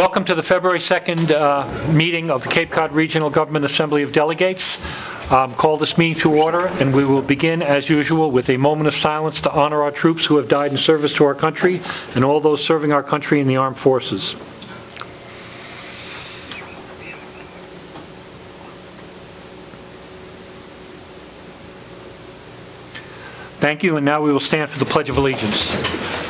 Welcome to the February 2nd uh, meeting of the Cape Cod Regional Government Assembly of Delegates. Um, Call this meeting to order, and we will begin, as usual, with a moment of silence to honor our troops who have died in service to our country and all those serving our country in the armed forces. Thank you, and now we will stand for the Pledge of Allegiance.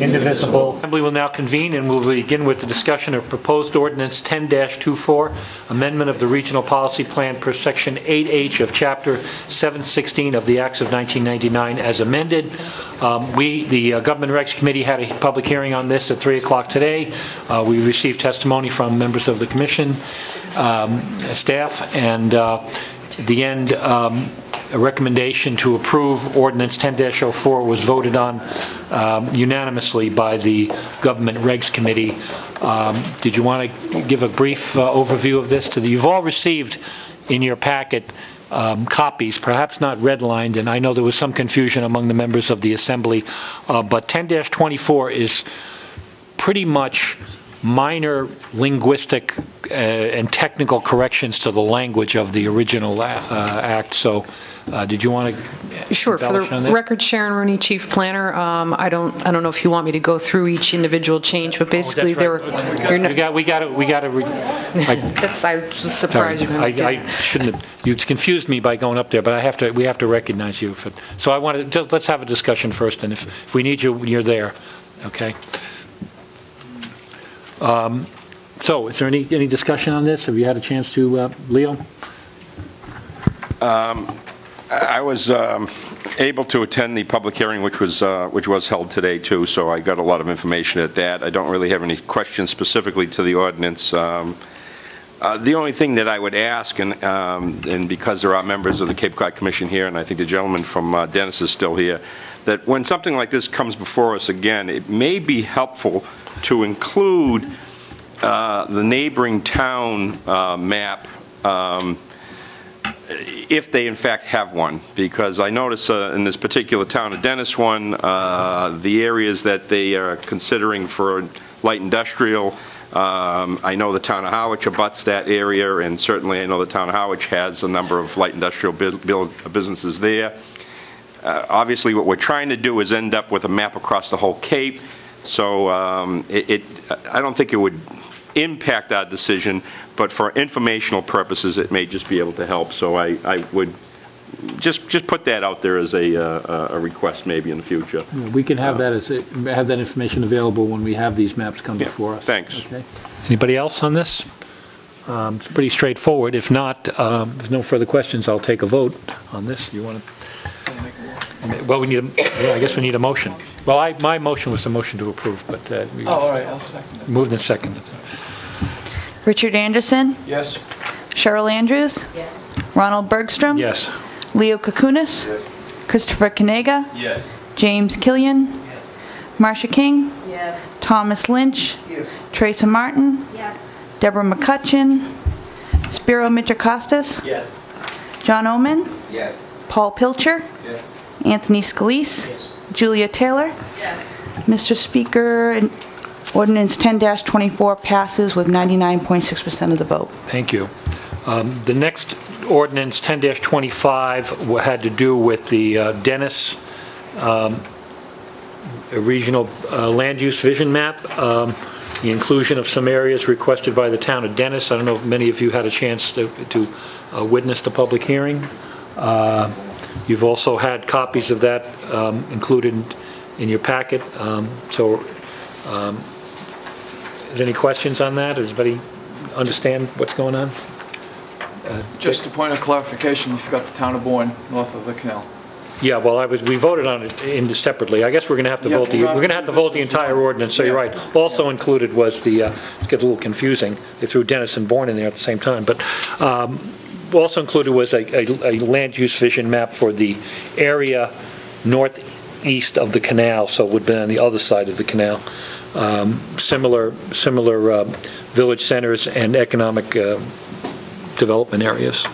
indivisible. Assembly will now convene and we will begin with the discussion of proposed ordinance 10-24, amendment of the regional policy plan per section 8H of chapter 716 of the Acts of 1999 as amended. Um, We, the uh, Government Regs Committee, had a public hearing on this at 3 o'clock today. Uh, We received testimony from members of the commission, um, staff, and uh, the end, um, a recommendation to approve ordinance 10-04 was voted on um, unanimously by the Government Regs Committee. Um, Did you want to give a brief uh, overview of this to the, you've all received in your packet um, copies, perhaps not redlined, and I know there was some confusion among the members of the Assembly, uh, but 10-24 is pretty much minor linguistic uh, and technical corrections to the language of the original uh, act, so uh, did you want to Sure, for the record, Sharon Rooney, Chief Planner. Um, I don't, I don't know if you want me to go through each individual change, but basically That's there, right. you're We got, we got to, we got to, I that's, I was Sorry, surprised you I I shouldn't have, you confused me by going up there, but I have to, we have to recognize you for, so I want to, just, let's have a discussion first, and if, if we need you, you're there, okay? Um, So, is there any, any discussion on this? Have you had a chance to, uh, Leo? I was um, able to attend the public hearing, which was, uh, which was held today, too, so I got a lot of information at that. I don't really have any questions specifically to the ordinance. Um, uh, The only thing that I would ask, and um, and because there are members of the Cape Cod Commission here, and I think the gentleman from uh, Dennis is still here, that when something like this comes before us again, it may be helpful to include uh, the neighboring town uh, map um, if they in fact have one, because I notice uh, in this particular town of Dennis one, uh, the areas that they are considering for light industrial, um, I know the town of Harwich abuts that area, and certainly I know the town of Harwich has a number of light industrial bu- bu- businesses there. Uh, Obviously, what we're trying to do is end up with a map across the whole Cape, so um, it, it- I don't think it would impact our decision, but for informational purposes, it may just be able to help. So I, I would just, just put that out there as a, uh, a request maybe in the future. We can have that as, a- have that information available when we have these maps come Yeah, before us. thanks. Okay. Anybody else on this? Um, It's pretty straightforward. If not, um, if there's no further questions, I'll take a vote on this. You want to? Well, we need, a yeah, I guess we need a motion. Well, I, my motion was the motion to approve, but uh, we Oh, all right, I'll second that. moved and seconded. Richard Anderson, Yes. Cheryl Andrews, Yes. Ronald Bergstrom. Yes. Leo Cakounes. Christopher Kanaga. Yes. James Killion. Yes, Marcia King. Yes. Thomas Lynch. Yes. Teresa Martin. Yes. Deborah McCutcheon. Spyro Mitrokostas. Yes. John Ohman. Yes. Paul Pilcher. Yes. Anthony Scalise. Julia Taylor. Yes. Mr. Speaker, ordinance 10-24 passes with 99.6% of the vote. Thank you. Um, The next ordinance, 10-25, had to do with the uh, Dennis um, Regional uh, Land Use Vision Map, um, the inclusion of some areas requested by the town of Dennis. I don't know if many of you had a chance to to uh, witness the public hearing. Uh, You've also had copies of that um, included in your packet, Um, so um, is there any questions on that? Does anybody understand what's going on? Just a point of clarification, you forgot the town of Bourne, north of the canal. Yeah, well, I was, we voted on it in separately. I guess we're going to have to Yeah, vote, the we're we're gonna have to to vote the entire ordinance, so you're right. Also included was the, uh, it gets a little confusing, they threw Dennis and Bourne in there at the same time, but um, also included was a, a- a land use vision map for the area northeast of the canal, so it would have been on the other side of the canal. Um, Similar, similar um, village centers and economic uh, development areas.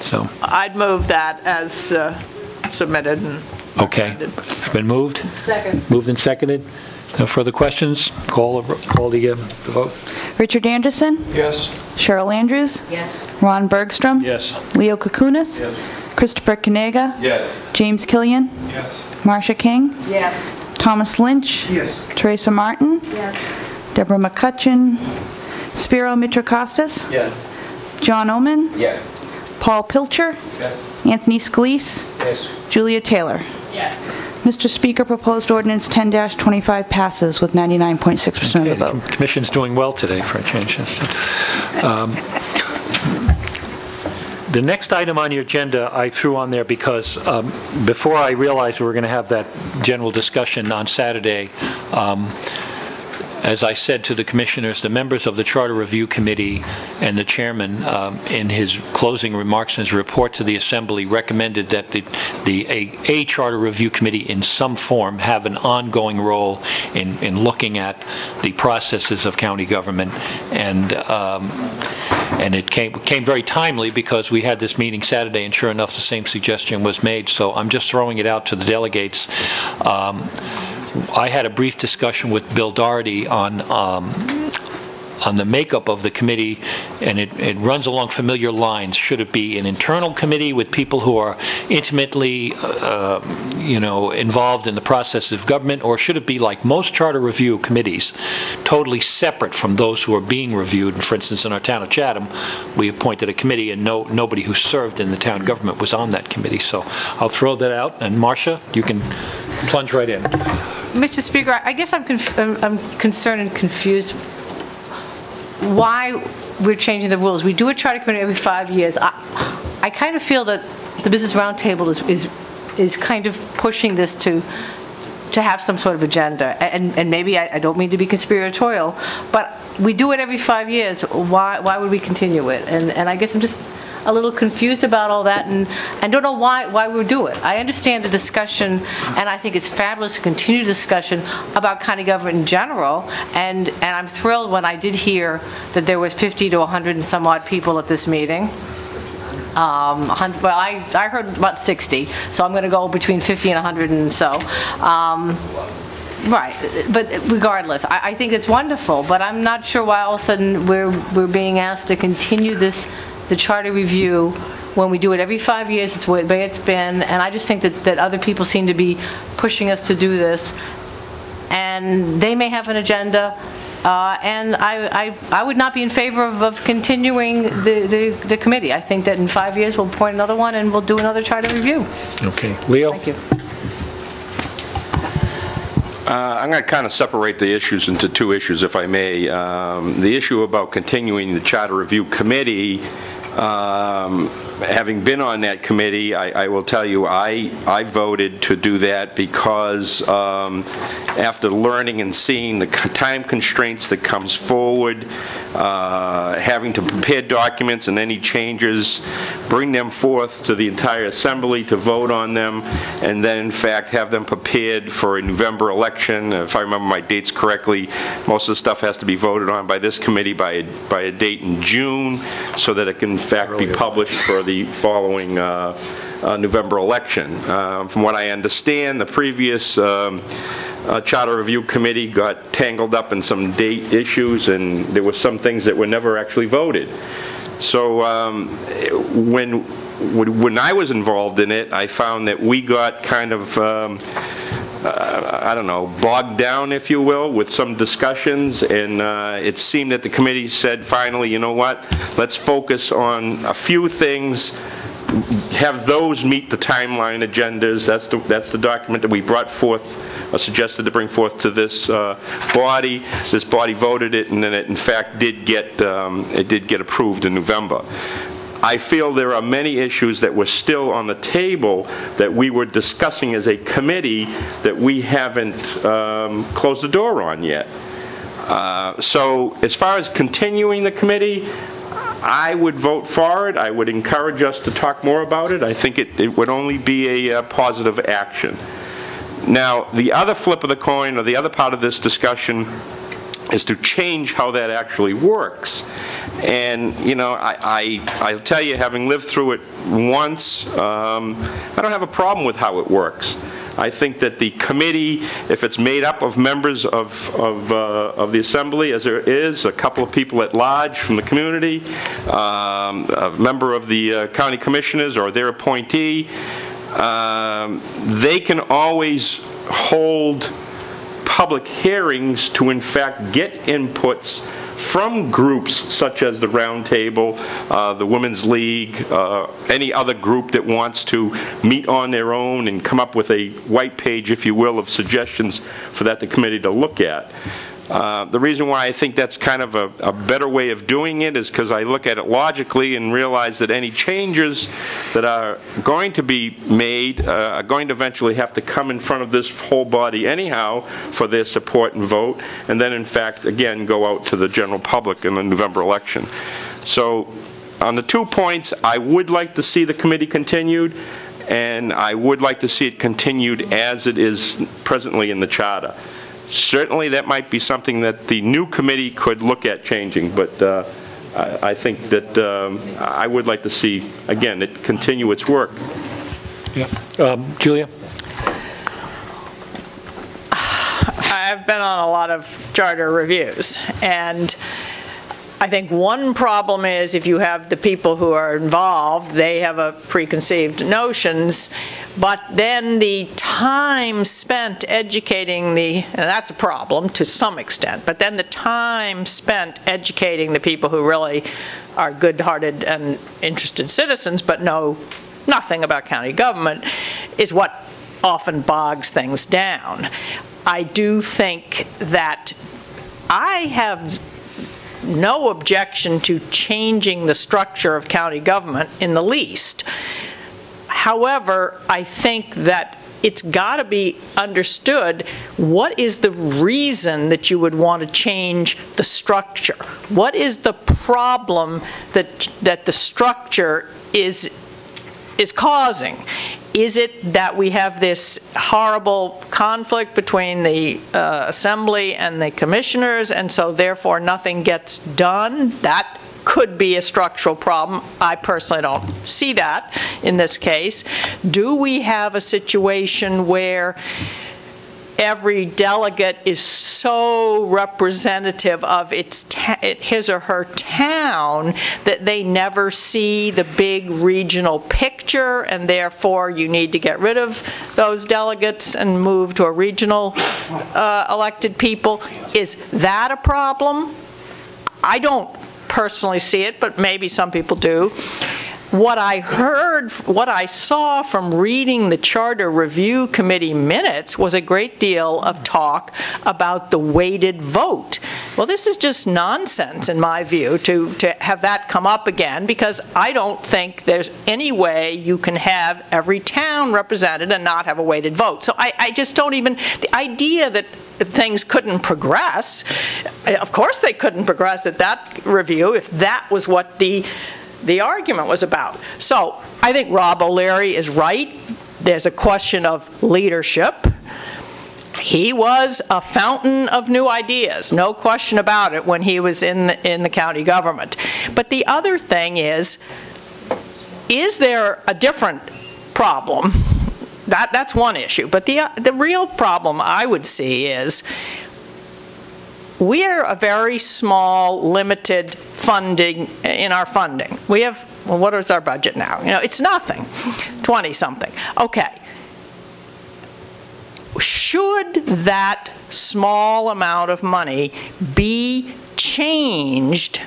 so, I'd move that as uh, submitted and okay. It's been moved? Second. Moved and seconded. No further questions? Call, the- call the uh, the vote. Richard Anderson? Yes. Cheryl Andrews? Yes. Ron Bergstrom? Yes. Leo Cakounes? Christopher Kanaga? Yes. James Killion? Yes. Marcia King? Yes. Thomas Lynch? Yes. Teresa Martin? Yes. Deborah McCutcheon? Spyro Mitrokostas? Yes. John Ohman? Yes. Paul Pilcher? Yes. Anthony Scalise? Yes. Julia Taylor? Yes. Mr. Speaker, proposed ordinance 10-25 passes with 99.6% of the Okay, the vote. Commission's doing well today for a change. Um, The next item on your agenda, I threw on there because um, before I realized we were going to have that general discussion on Saturday, um, as I said to the commissioners, the members of the Charter Review Committee and the chairman, um, in his closing remarks and his report to the Assembly, recommended that the, the, a a Charter Review Committee in some form have an ongoing role in, in looking at the processes of county government. And, um, and it came, came very timely because we had this meeting Saturday, and sure enough, the same suggestion was made. So I'm just throwing it out to the delegates. Um, I had a brief discussion with Bill Doherty on, um, on the makeup of the committee, and it, it runs along familiar lines. Should it be an internal committee with people who are intimately, uh, you know, involved in the process of government, or should it be like most charter review committees, totally separate from those who are being reviewed? And For instance, in our town of Chatham, we appointed a committee, and no, nobody who served in the town government was on that committee. So I'll throw that out, and Marcia, you can plunge right in. Mr. Speaker, I guess I'm I'm I'm concerned and confused why we're changing the rules. We do a charter committee every five years. I I kind of feel that the Business Roundtable is is is kind of pushing this to to have some sort of agenda. And and maybe, I I don't mean to be conspiratorial, but we do it every five years. Why why would we continue it? And and I guess I'm just a little confused about all that and, and don't know why, why we do it. I understand the discussion, and I think it's fabulous to continue the discussion about county government in general, and, and I'm thrilled when I did hear that there was 50 to 100 and some odd people at this meeting. Um, Well, I, I heard about 60, so I'm going to go between 50 and 100 and so. Um, Right, but regardless, I, I think it's wonderful, but I'm not sure why all of a sudden we're, we're being asked to continue this, the charter review, when we do it every five years, it's the way it's been, and I just think that, that other people seem to be pushing us to do this, and they may have an agenda, uh, and I, I, I would not be in favor of, of continuing the, the, the committee. I think that in five years, we'll appoint another one, and we'll do another charter review. Okay. Leo? Thank you. Uh, I'm going to kind of separate the issues into two issues, if I may. Um, The issue about continuing the Charter Review Committee, um, having been on that committee, I I will tell you, I I voted to do that because um, after learning and seeing the time constraints that comes forward, uh, having to prepare documents and any changes, bring them forth to the entire assembly to vote on them, and then in fact have them prepared for a November election. If I remember my dates correctly, most of the stuff has to be voted on by this committee by, a- by a date in June, so that it can in fact be published for the following uh, uh, November election. Uh, From what I understand, the previous um, uh, Charter Review Committee got tangled up in some date issues, and there were some things that were never actually voted. So um, when, when when I was involved in it, I found that we got kind of, um, uh, I don't know, bogged down, if you will, with some discussions, and uh, it seemed that the committee said finally, you know what, let's focus on a few things, have those meet the timeline agendas. That's the, that's the document that we brought forth, uh, suggested to bring forth to this uh, body. This body voted it, and then it in fact did get, um, it did get approved in November. I feel there are many issues that were still on the table that we were discussing as a committee that we haven't um, closed the door on yet. Uh, So as far as continuing the committee, I would vote for it. I would encourage us to talk more about it. I think it, it would only be a uh, positive action. Now, the other flip of the coin, or the other part of this discussion, is to change how that actually works. And, you know, I, I, I'll tell you, having lived through it once, um, I don't have a problem with how it works. I think that the committee, if it's made up of members of, of, uh, of the assembly, as there is, a couple of people at large from the community, um, a member of the uh, county commissioners or their appointee, um, they can always hold public hearings to in fact get inputs from groups such as the Roundtable, uh, the Women's League, uh, any other group that wants to meet on their own and come up with a white page, if you will, of suggestions for that the committee to look at. Uh, The reason why I think that's kind of a, a better way of doing it is because I look at it logically and realize that any changes that are going to be made uh, are going to eventually have to come in front of this whole body anyhow for their support and vote, and then in fact, again, go out to the general public in the November election. So on the two points, I would like to see the committee continued, and I would like to see it continued as it is presently in the charter. Certainly, that might be something that the new committee could look at changing, but uh, I I think that um, I would like to see, again, it continue its work. Um, Julia? I've been on a lot of charter reviews, and I think one problem is if you have the people who are involved, they have a preconceived notions, but then the time spent educating the, and that's a problem to some extent, but then the time spent educating the people who really are good-hearted and interested citizens but know nothing about county government is what often bogs things down. I do think that I have no objection to changing the structure of county government in the least. However, I think that it's got to be understood, what is the reason that you would want to change the structure? What is the problem that, that the structure is, is causing? Is it that we have this horrible conflict between the uh, assembly and the commissioners, and so therefore nothing gets done? That could be a structural problem. I personally don't see that in this case. Do we have a situation where every delegate is so representative of its, his or her town that they never see the big regional picture, and therefore you need to get rid of those delegates and move to a regional uh, elected people. Is that a problem? I don't personally see it, but maybe some people do. What I heard, what I saw from reading the Charter Review Committee minutes was a great deal of talk about the weighted vote. Well, this is just nonsense, in my view, to, to have that come up again, because I don't think there's any way you can have every town represented and not have a weighted vote. So I, I just don't even, the idea that things couldn't progress, of course they couldn't progress at that review if that was what the the argument was about. So I think Rob O'Leary is right. There's a question of leadership. He was a fountain of new ideas, no question about it, when he was in the, in the county government. But the other thing is, is there a different problem? That, that's one issue. But the, the real problem I would see is we're a very small, limited funding in our funding. We have, well, what is our budget now? You know, it's nothing, 20-something. Okay. Should that small amount of money be changed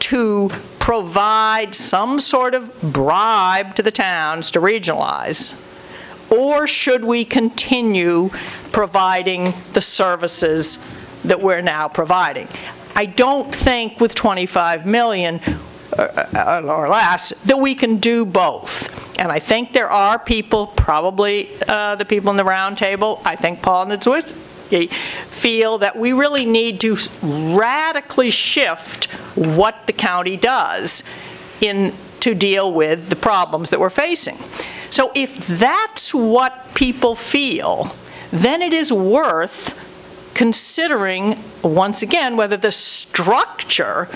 to provide some sort of bribe to the towns to regionalize? Or should we continue providing the services that we're now providing. I don't think with 25 million uh, or less that we can do both. And I think there are people, probably uh, the people in the roundtable, I think Paul Niedzwiecki, feel that we really need to radically shift what the county does in to deal with the problems that we're facing. So if that's what people feel, then it is worth considering, once again, whether the structure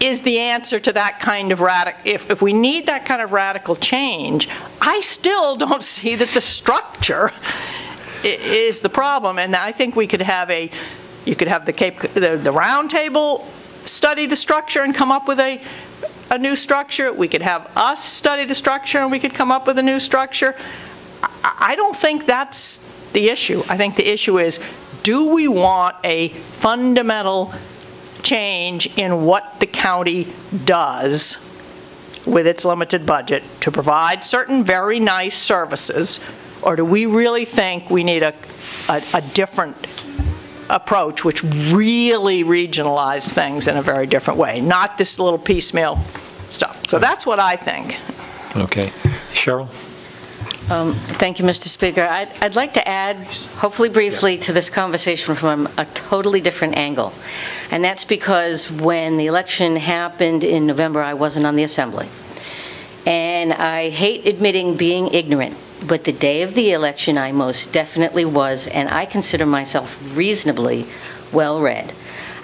is the answer to that kind of radical, if, if we need that kind of radical change, I still don't see that the structure is the problem. And I think we could have a, you could have the Cape, the, the roundtable study the structure and come up with a, a new structure. We could have us study the structure and we could come up with a new structure. I, I don't think that's the issue. I think the issue is, do we want a fundamental change in what the county does with its limited budget to provide certain very nice services? Or do we really think we need a, a, a different approach, which really regionalized things in a very different way, not this little piecemeal stuff? So that's what I think. Okay. Cheryl? Um, Thank you, Mr. Speaker. I'd I'd like to add, hopefully briefly, to this conversation from a totally different angle. And that's because when the election happened in November, I wasn't on the Assembly. And I hate admitting being ignorant, but the day of the election, I most definitely was, and I consider myself reasonably well-read.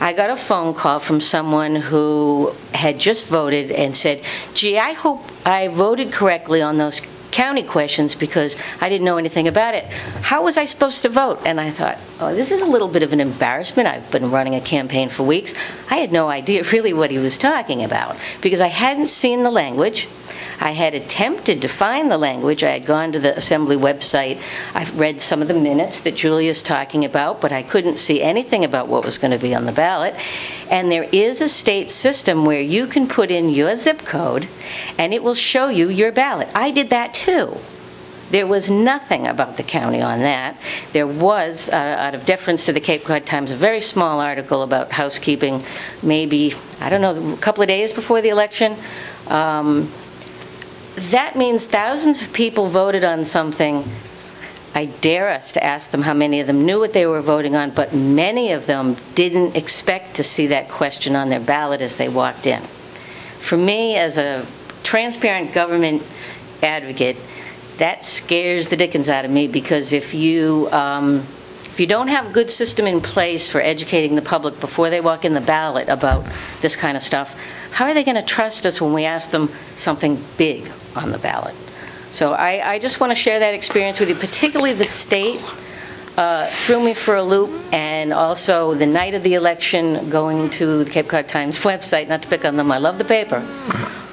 I got a phone call from someone who had just voted and said, gee, I hope I voted correctly on those county questions because I didn't know anything about it. How was I supposed to vote? And I thought, oh, this is a little bit of an embarrassment. I've been running a campaign for weeks. I had no idea really what he was talking about because I hadn't seen the language. I had attempted to find the language. I had gone to the Assembly website. I've read some of the minutes that Julia is talking about, but I couldn't see anything about what was going to be on the ballot. And there is a state system where you can put in your zip code, and it will show you your ballot. I did that too. There was nothing about the county on that. There was, uh, out of deference to the Cape Cod Times, a very small article about housekeeping, maybe, I don't know, a couple of days before the election. Um, That means thousands of people voted on something. I dare us to ask them how many of them knew what they were voting on, but many of them didn't expect to see that question on their ballot as they walked in. For me, as a transparent government advocate, that scares the dickens out of me, because if you, um, if you don't have a good system in place for educating the public before they walk in the ballot about this kind of stuff, how are they going to trust us when we ask them something big on the ballot? So I, I just want to share that experience with you, particularly the state uh, threw me for a loop, and also the night of the election, going to the Cape Cod Times website, not to pick on them, I love the paper,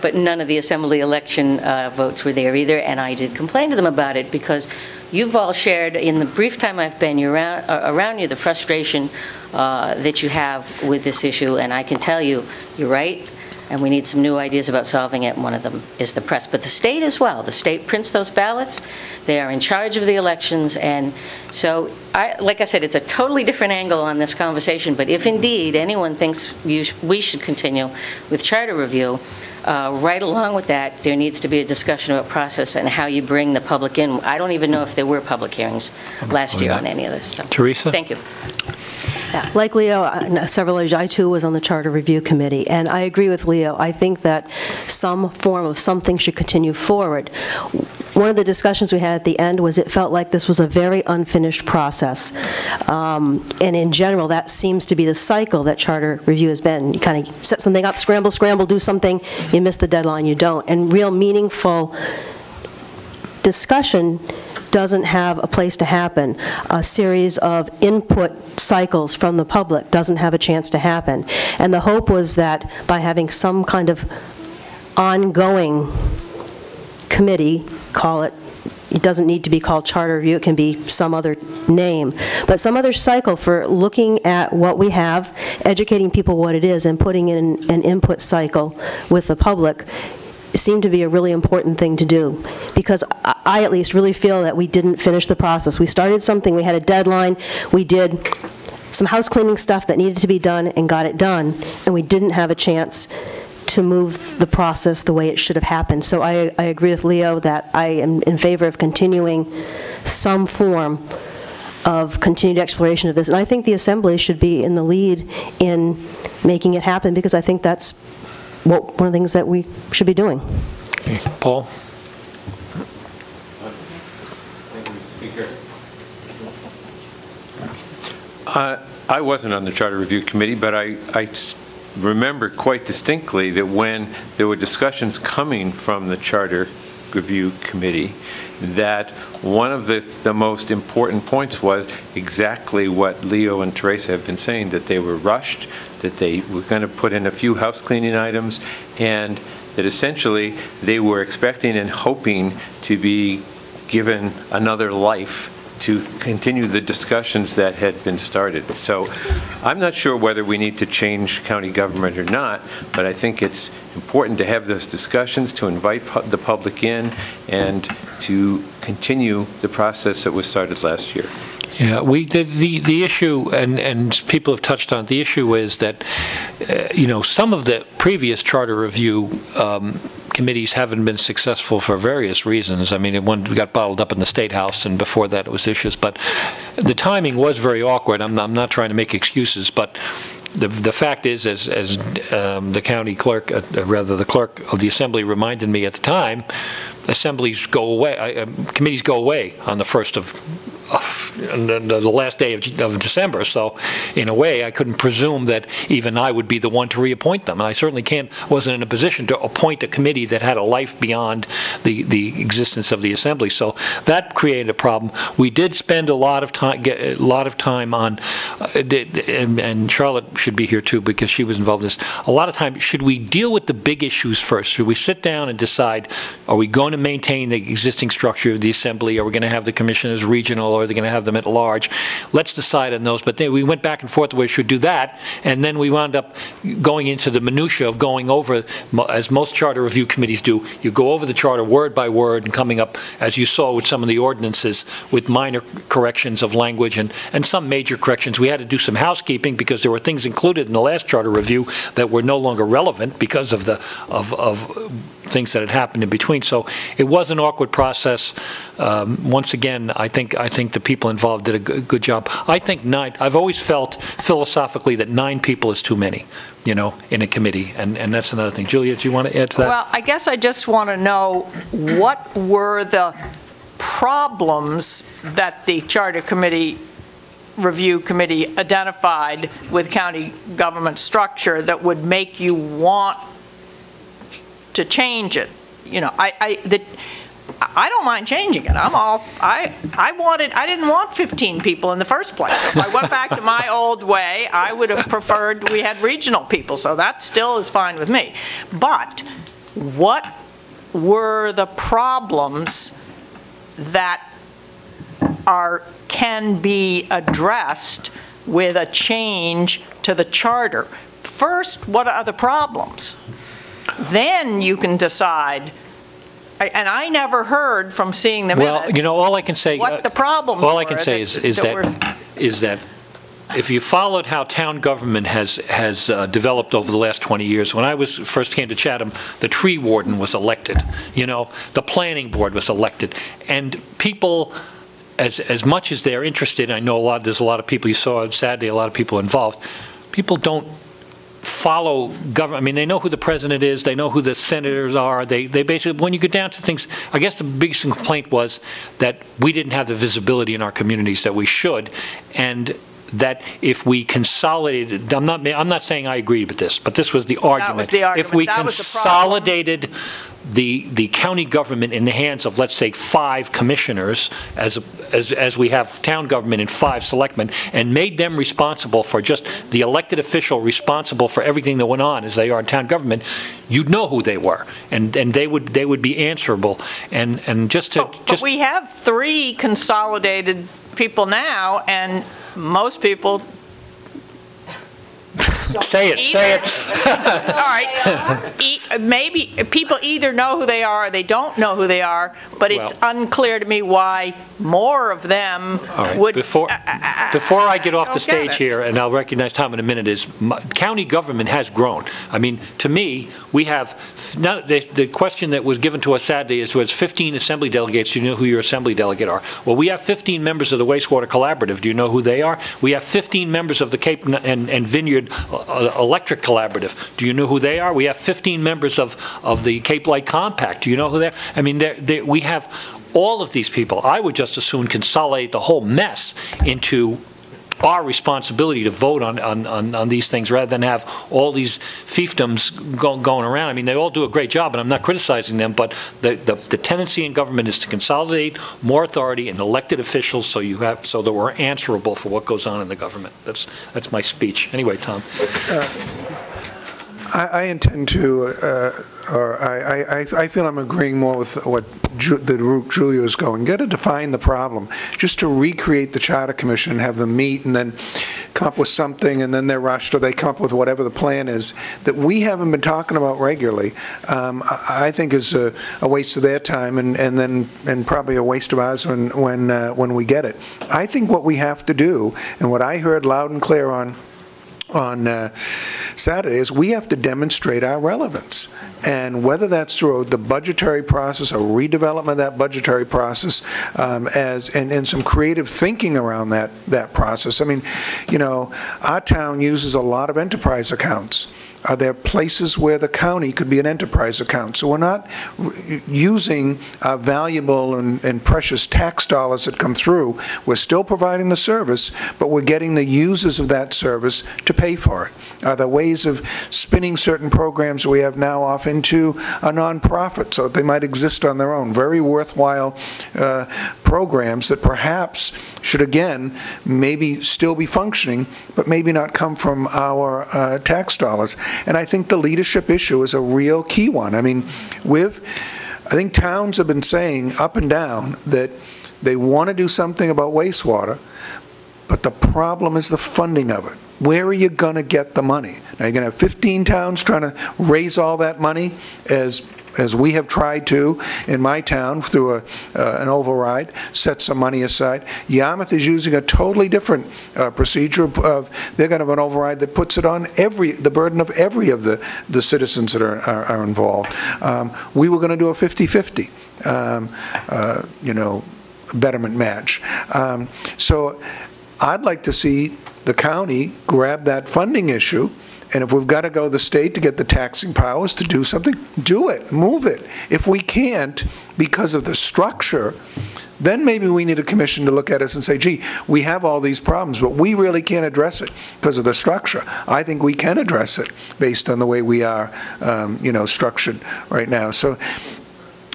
but none of the assembly election uh, votes were there either, and I did complain to them about it, because you've all shared, in the brief time I've been around uh, around you, the frustration uh, that you have with this issue, and I can tell you, you're right, and we need some new ideas about solving it, and one of them is the press. But the state as well, the state prints those ballots, they are in charge of the elections, and so, I, like I said, it's a totally different angle on this conversation, but if indeed anyone thinks you sh- we should continue with charter review, uh, right along with that, there needs to be a discussion about process and how you bring the public in. I don't even know if there were public hearings last year on any of this. so. Teresa? Thank you. Like Leo, uh, several years, I too was on the Charter Review Committee, and I agree with Leo. I think that some form of something should continue forward. One of the discussions we had at the end was it felt like this was a very unfinished process. Um, And in general, that seems to be the cycle that Charter Review has been. You kind of set something up, scramble, scramble, do something, you miss the deadline, you don't. And real meaningful discussion doesn't have a place to happen. A series of input cycles from the public doesn't have a chance to happen. And the hope was that by having some kind of ongoing committee, call it, it doesn't need to be called charter review, it can be some other name, but some other cycle for looking at what we have, educating people what it is, and putting in an input cycle with the public seemed to be a really important thing to do, because I I at least really feel that we didn't finish the process. We started something, we had a deadline, we did some house cleaning stuff that needed to be done and got it done, and we didn't have a chance to move the process the way it should have happened. So I, I agree with Leo that I am in favor of continuing some form of continued exploration of this. And I think the Assembly should be in the lead in making it happen, because I think that's what, one of the things that we should be doing. Okay. Paul? Uh, I wasn't on the Charter Review Committee, but I, I remember quite distinctly that when there were discussions coming from the Charter Review Committee, that one of the, the most important points was exactly what Leo and Teresa have been saying, that they were rushed, that they were going to put in a few house cleaning items, and that essentially they were expecting and hoping to be given another life to continue the discussions that had been started. So I'm not sure whether we need to change county government or not, but I think it's important to have those discussions, to invite pu- the public in, and to continue the process that was started last year. Yeah, we, the, the the issue, and, and people have touched on, it, the issue is that, uh, you know, some of the previous charter review um, committees haven't been successful for various reasons. I mean, it one got bottled up in the State House, and before that it was issues, but the timing was very awkward. I'm, I'm not trying to make excuses, but the, the fact is, as, as um, the county clerk, uh, rather the clerk of the assembly reminded me at the time, assemblies go away, uh, um, committees go away on the first of, of the, the last day of, of December. So, in a way, I couldn't presume that even I would be the one to reappoint them, and I certainly can't wasn't in a position to appoint a committee that had a life beyond the the existence of the assembly. So that created a problem. We did spend a lot of time get, a lot of time on, uh, and, and Charlotte should be here too because she was involved in this. A lot of time, should we deal with the big issues first? Should we sit down and decide, are we going to maintain the existing structure of the assembly? Are we going to have the commissioners regional, or are they going to have them at large? Let's decide on those. But then we went back and forth, we should do that, and then we wound up going into the minutia of going over, as most charter review committees do, you go over the charter word by word and coming up, as you saw with some of the ordinances, with minor corrections of language and, and some major corrections. We had to do some housekeeping because there were things included in the last charter review that were no longer relevant because of the, of, of things that had happened in between. So it was an awkward process. Um, Once again, I think, I think the people involved did a good, job. I think nine, I've always felt philosophically that nine people is too many, you know, in a committee, and, and that's another thing. Julia, do you want to add to that? Well, I guess I just want to know, what were the problems that the Charter Committee, Review Committee identified with county government structure that would make you want to change it? You know, I, I, the, I don't mind changing it. I'm all, I, I wanted, I didn't want 15 people in the first place. If I went back to my old way, I would have preferred we had regional people, so that still is fine with me. But what were the problems that are, can be addressed with a change to the charter? First, what are the problems? Then you can decide, I- and I never heard from seeing the minutes. Well, you know, all I can say. uh, What the problems All I can were say is, is that that, is that if you followed how town government has, has uh, developed over the last 20 years, when I was, first came to Chatham, the tree warden was elected, you know, the planning board was elected, and people, as, as much as they're interested, I know a lot, there's a lot of people, you saw on Saturday, a lot of people involved, people don't follow government, I mean, they know who the president is, they know who the senators are, they, they basically, when you get down to things, I guess the biggest complaint was that we didn't have the visibility in our communities that we should, and that if we consolidated, I'm not, I'm not saying I agreed with this, but this was the argument. the If we That was the problem. consolidated the, the county government in the hands of, let's say, five commissioners, as, as, as we have town government in five selectmen, and made them responsible for just the elected official responsible for everything that went on as they are in town government, you'd know who they were, and, and they would, they would be answerable. And, and just to, But but just, we have three consolidated people now, and most people, say it, say it. all right, e- maybe, people either know who they are or they don't know who they are, but it's Well- unclear to me why more of them All right, would. before, uh, uh, uh, before I get off the don't get stage it. here, and I'll recognize Tom in a minute, is my- county government has grown. I mean, to me, we have, now, the, the question that was given to us Saturday is, was 15 assembly delegates, do you know who your assembly delegate are? Well, we have 15 members of the wastewater collaborative, do you know who they are? We have 15 members of the Cape and and Vineyard uh, Electric Collaborative, do you know who they are? We have 15 members of, of the Cape Light Compact, do you know who they are? I mean, they're- they- we have all of these people. I would just as soon consolidate the whole mess into our responsibility to vote on, on, on on these things rather than have all these fiefdoms go- going around. I mean, they all do a great job, and I'm not criticizing them, but the, the the tendency in government is to consolidate more authority in elected officials so you have, so that we're answerable for what goes on in the government. That's, that's my speech. Anyway, Tom. I I intend to, uh, or I I I feel I'm agreeing more with what Ju- the route Julia is going. Got to define the problem, just to recreate the Charter Commission have them meet and then come up with something, and then they're rushed, or they come up with whatever the plan is, that we haven't been talking about regularly, um, I I think is a a waste of their time, and and then, and probably a waste of ours when when uh, when we get it. I think what we have to do, and what I heard loud and clear on on uh, Saturday is we have to demonstrate our relevance. And whether that's through the budgetary process, a redevelopment of that budgetary process, um, as, and, and some creative thinking around that, that process. I mean, you know, our town uses a lot of enterprise accounts. Are there places where the county could be an enterprise account? So we're not using uh, valuable and and precious tax dollars that come through. We're still providing the service, but we're getting the users of that service to pay for it. Are there ways of spinning certain programs we have now off into a nonprofit so that they might exist on their own? Very worthwhile uh, programs that perhaps should, again, maybe still be functioning, but maybe not come from our uh, tax dollars. And I think the leadership issue is a real key one. I mean, we've, I think towns have been saying up and down that they want to do something about wastewater, but the problem is the funding of it. Where are you going to get the money? Now, you're going to have 15 towns trying to raise all that money, as, as we have tried to in my town through a, uh, an override, set some money aside. Yarmouth is using a totally different uh, procedure of- they're going to have an override that puts it on every, the burden of every of the, the citizens that are, are are involved. Um, We were going to do a 50/50, um, uh, you know, betterment match. Um, So I'd like to see the county grab that funding issue, and if we've got to go to the state to get the taxing powers to do something, do it, move it. If we can't, because of the structure, then maybe we need a commission to look at us and say, gee, we have all these problems, but we really can't address it because of the structure. I think we can address it based on the way we are, um, you know, structured right now. So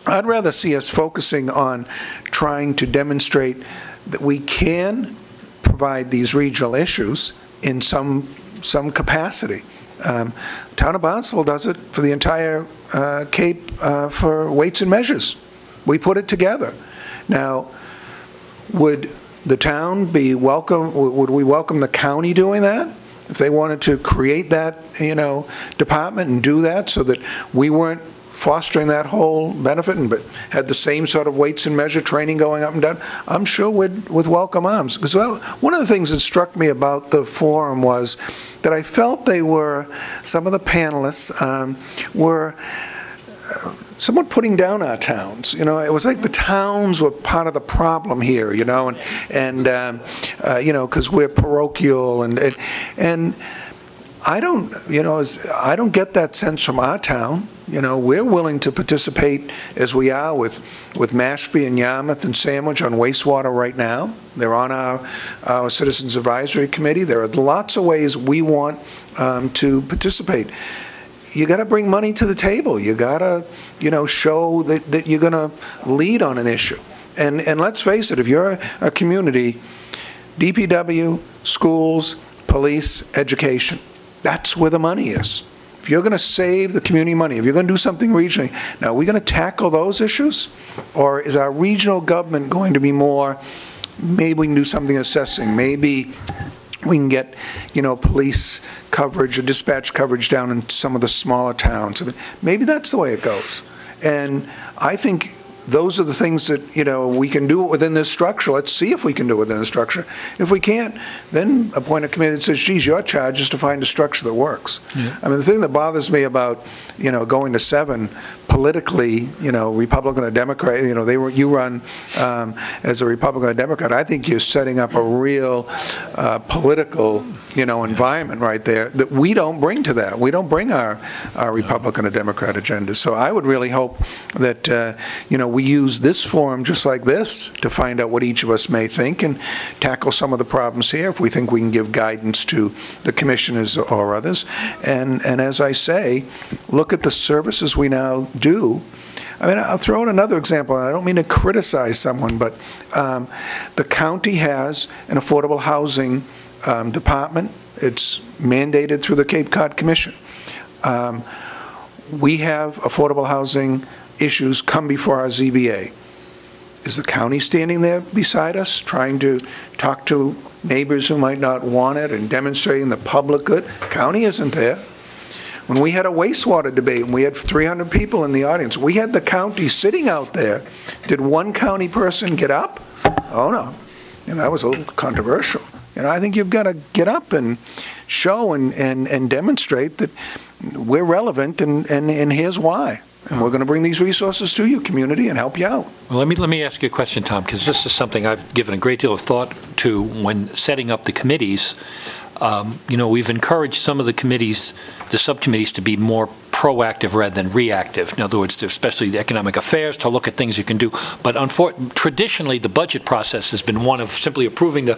I'd rather see us focusing on trying to demonstrate that we can provide these regional issues in some, some capacity. Um, Town of Barnstable does it for the entire uh, Cape uh, for weights and measures. We put it together. Now, would the town be welcome, would we welcome the county doing that? If they wanted to create that, you know, department and do that so that we weren't fostering that whole benefit and but had the same sort of weights and measure training going up and down, I'm sure with, with welcome arms. Because one of the things that struck me about the forum was that I felt they were, some of the panelists um, were uh, somewhat putting down our towns. You know, it was like the towns were part of the problem here, you know, and, and um, uh, you know, because we're parochial and, and, and I don't, you know, I don't get that sense from our town. You know, we're willing to participate as we are with, with Mashpee and Yarmouth and Sandwich on wastewater right now. They're on our, our Citizens Advisory Committee. There are lots of ways we want um, to participate. You got to bring money to the table. You got to, you know, show that, that you're going to lead on an issue. And, and let's face it, if you're a, a community, DPW, schools, police, education, that's where the money is. If you're going to save the community money, if you're going to do something regionally, now, are we going to tackle those issues? Or is our regional government going to be more, maybe we can do something assessing, maybe we can get, you know, police coverage or dispatch coverage down in some of the smaller towns. Maybe that's the way it goes. And I think those are the things that, you know, we can do it within this structure. Let's see if we can do it within the structure. If we can't, then appoint a committee that says, geez, your charge is to find a structure that works. I mean, the thing that bothers me about, you know, going to seven politically, you know, Republican or Democrat, you know, they were, you run um, as a Republican or Democrat, I think you're setting up a real uh, political, you know, environment right there that we don't bring to that. We don't bring our, our Republican or Democrat agenda. So I would really hope that, uh, you know, we use this forum just like this to find out what each of us may think and tackle some of the problems here if we think we can give guidance to the commissioners or others. And, and as I say, look at the services we now do. I mean, I'll throw in another example, and I don't mean to criticize someone, but um, the county has an affordable housing um, department. It's mandated through the Cape Cod Commission. Um, We have affordable housing issues come before our ZBA. Is the county standing there beside us, trying to talk to neighbors who might not want it and demonstrating the public good? County isn't there. When we had a wastewater debate, and we had 300 people in the audience, we had the county sitting out there. Did one county person get up? Oh, no. And that was a little controversial. You know, I think you've got to get up and show and, and, and demonstrate that we're relevant, and, and, and here's why. And we're going to bring these resources to you, community, and help you out. Well, let me, let me ask you a question, Tom, because this is something I've given a great deal of thought to when setting up the committees. Um, You know, we've encouraged some of the committees, the subcommittees, to be more proactive rather than reactive. In other words, especially the economic affairs, to look at things you can do. But traditionally, the budget process has been one of simply approving the,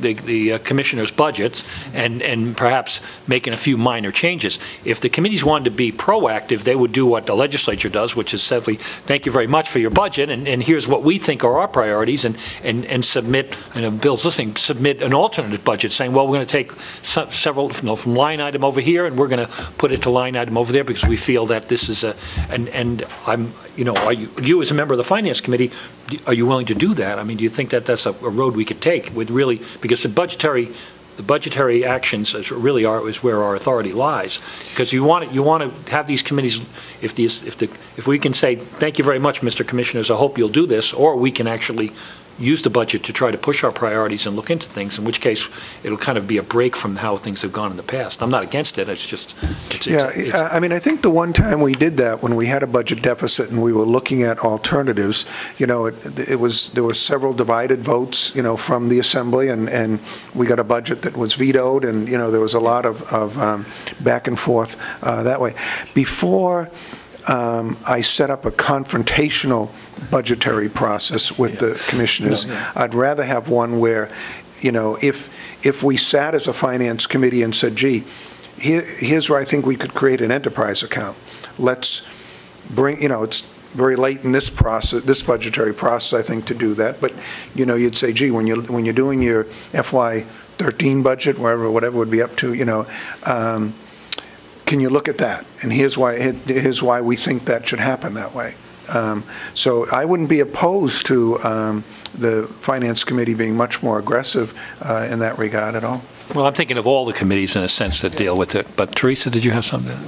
the- the uh, commissioners' budgets and, and perhaps making a few minor changes. If the committees wanted to be proactive, they would do what the legislature does, which is simply, thank you very much for your budget, and, and here's what we think are our priorities, and, and, and submit, and Bill's listening, submit an alternate budget, saying, well, we're going to take se- several, you know, from line item over here, and we're going to put it to line item over there, because we feel that this is a, and, and I'm, you know, are you, you as a member of the Finance Committee, are you willing to do that? I mean, do you think that that's a a road we could take with really, because the budgetary, the budgetary actions really are, is where our authority lies. Because you want, you want to have these committees, if these, if the, if we can say, thank you very much, Mr. Commissioners, I hope you'll do this, or we can actually use the budget to try to push our priorities and look into things, in which case it'll kind of be a break from how things have gone in the past. I'm not against it, it's just, it's, Yeah, it's, it's- I mean, I think the one time we did that, when we had a budget deficit and we were looking at alternatives, you know, it it was, there were several divided votes, you know, from the Assembly, and, and we got a budget that was vetoed, and, you know, there was a lot of, of um, back and forth uh, that way. Before um, I set up a confrontational budgetary process with the commissioners, I'd rather have one where, you know, if, if we sat as a finance committee and said, gee, here, here's where I think we could create an enterprise account. Let's bring, you know, it's very late in this process, this budgetary process, I think, to do that, but, you know, you'd say, gee, when you, when you're doing your FY thirteen budget, wherever, whatever would be up to, you know, um, can you look at that? And here's why, here's why we think that should happen that way. Um, So I wouldn't be opposed to um, the Finance Committee being much more aggressive uh, in that regard at all. well, I'm thinking of all the committees in a sense that deal with it. But Teresa, did you have something?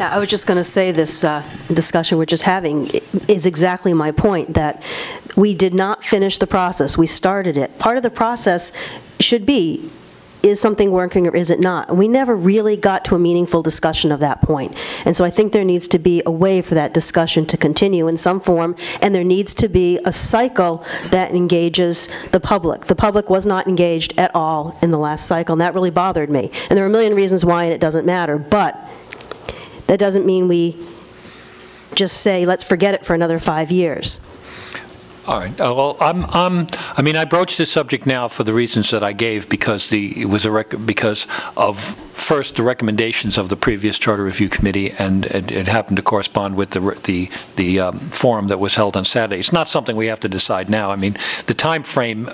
Yeah, I was just going to say this uh, discussion we're just having is exactly my point, that we did not finish the process. We started it. Part of the process should be, is something working or is it not? And we never really got to a meaningful discussion of that point. And so I think there needs to be a way for that discussion to continue in some form, and there needs to be a cycle that engages the public. The public was not engaged at all in the last cycle, and that really bothered me. And there are a million reasons why, and it doesn't matter, but that doesn't mean we just say, let's forget it for another five years. All right, uh, well, I'm, I'm, I mean, I broached this subject now for the reasons that I gave, because the, it was a, rec- because of, first, the recommendations of the previous Charter Review Committee, and it it happened to correspond with the, the, the um, forum that was held on Saturday. It's not something we have to decide now. I mean, the time frame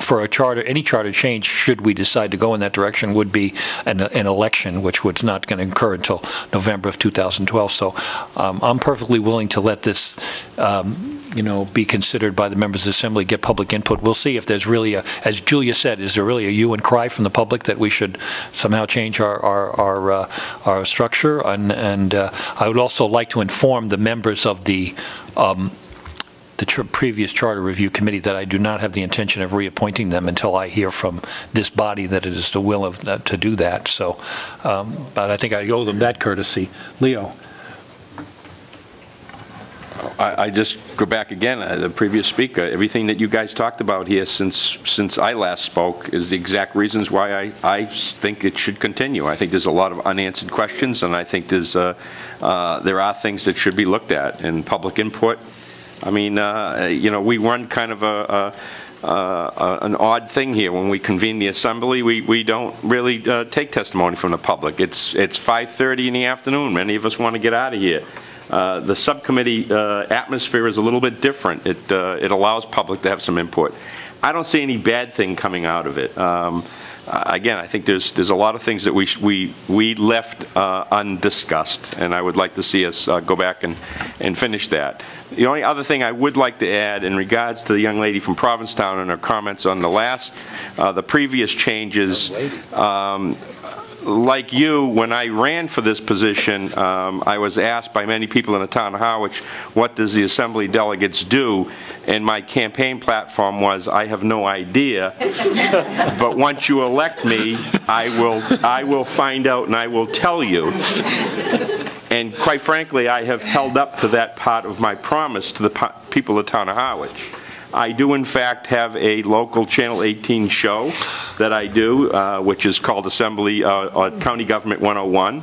for a charter, any charter change, should we decide to go in that direction, would be an, an election, which was not going to occur until November of 2012. So um, I'm perfectly willing to let this, um, you know, be considered by the members of the Assembly, get public input. We'll see if there's really a, as Julia said, is there really a hue and cry from the public that we should somehow change our, our, our, uh, our structure? And, and uh, I would also like to inform the members of the, um, the previous Charter Review Committee that I do not have the intention of reappointing them until I hear from this body that it is the will of, uh, to do that. So, um, but I think I owe them that courtesy. Leo? I, I just go back again, uh, the previous speaker, everything that you guys talked about here since, since I last spoke is the exact reasons why I, I think it should continue. I think there's a lot of unanswered questions, and I think there's, uh, uh, there are things that should be looked at, and public input I mean, uh, you know, we run kind of a, a, a- an odd thing here. When we convene the assembly, we, we don't really uh, take testimony from the public. It's, it's 5:30 in the afternoon. Many of us want to get out of here. Uh, The subcommittee uh, atmosphere is a little bit different. It, uh, it allows public to have some input. I don't see any bad thing coming out of it. Um, Again, I think there's, there's a lot of things that we, we, we left uh, undiscussed, and I would like to see us uh, go back and, and finish that. The only other thing I would like to add in regards to the young lady from Provincetown and her comments on the last, the previous changes, um, like you, when I ran for this position, um, I was asked by many people in the town of Harwich, what does the assembly delegates do? And my campaign platform was, I have no idea, but once you elect me, I will, I will find out and I will tell you. And quite frankly, I have held up to that part of my promise to the people of the town of Harwich. I do in fact have a local Channel 18 show that I do, uh, which is called Assembly, uh, uh, County Government 101.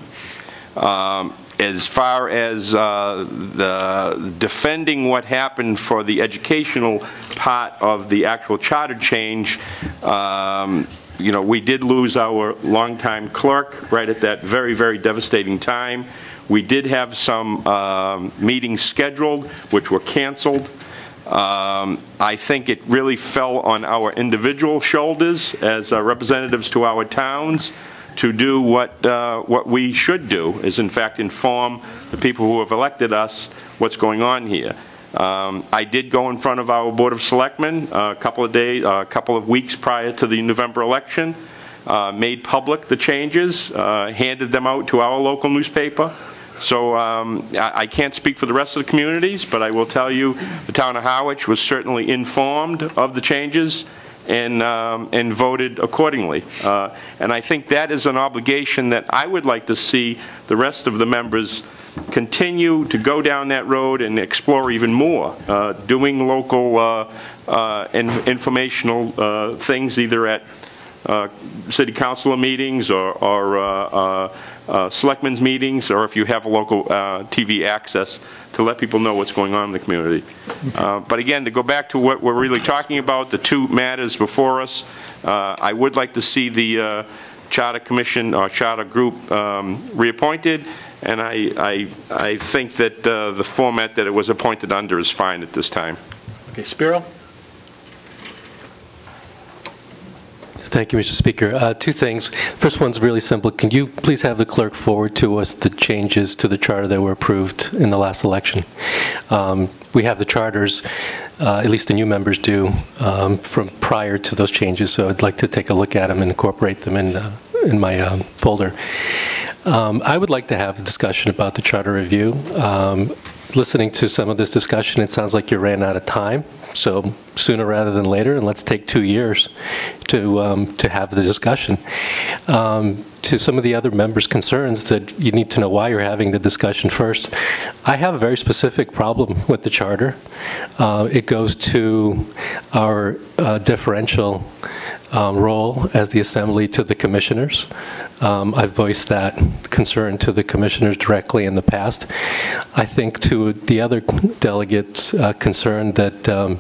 Um, As far as uh, the defending what happened for the educational part of the actual charter change, um, you know, we did lose our longtime clerk right at that very, very devastating time. We did have some um, meetings scheduled, which were canceled. Um, I think it really fell on our individual shoulders as uh, representatives to our towns to do what, uh, what we should do, is in fact inform the people who have elected us what's going on here. Um, I did go in front of our Board of Selectmen uh, a couple of days, a couple of weeks prior to the November election, uh, made public the changes, uh, handed them out to our local newspaper. So um, I I can't speak for the rest of the communities, but I will tell you, the town of Harwich was certainly informed of the changes and, um, and voted accordingly. Uh, And I think that is an obligation that I would like to see the rest of the members continue to go down that road and explore even more, uh, doing local uh, uh, in- informational uh, things either at city council meetings or, or uh, uh, uh, selectmen's meetings, or if you have a local uh, TV access, to let people know what's going on in the community. Uh, But again, to go back to what we're really talking about, the two matters before us, uh, I would like to see the uh, Charter Commission or Charter Group um, reappointed, and I, I, I think that uh, the format that it was appointed under is fine at this time. Okay, Spyro? Thank you, Mr. Speaker. Uh, Two things. First one's really simple. Can you please have the clerk forward to us the changes to the charter that were approved in the last election? Um, We have the charters, uh, at least the new members do, um, from prior to those changes, so I'd like to take a look at them and incorporate them in, uh, in my um, folder. Um, I would like to have a discussion about the charter review. Listening to some of this discussion, it sounds like you ran out of time, so sooner rather than later, and let's take two years to, um, to have the discussion. Um, To some of the other members' concerns that you need to know why you're having the discussion first, I have a very specific problem with the charter. Uh, It goes to our uh, differential um, role as the assembly to the commissioners. Um, I've voiced that concern to the commissioners directly in the past. I think to the other delegates' uh, concern that um,